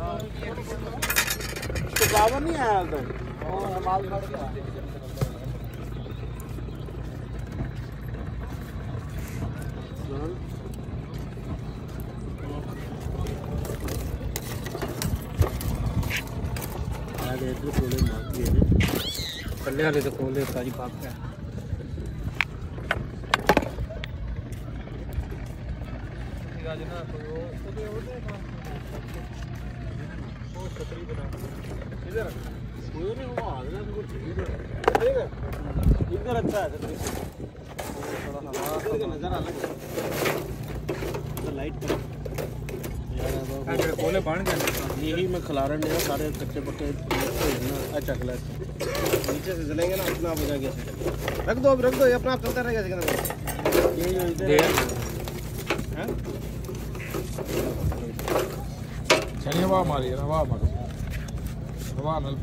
तो बावन नहीं आया तो माल तो खोले सारी बाप का राजना इधर अच्छा है थोड़ा यही मैं खलारण है सारे कच्चे पक्के अच्छा खिला नीचे से चलेंगे ना अपना आप हो रख दो अब रख दो ये अपना आप चलता रहेगा यही चलिए हवा मारिए हवा मारो। हवा नल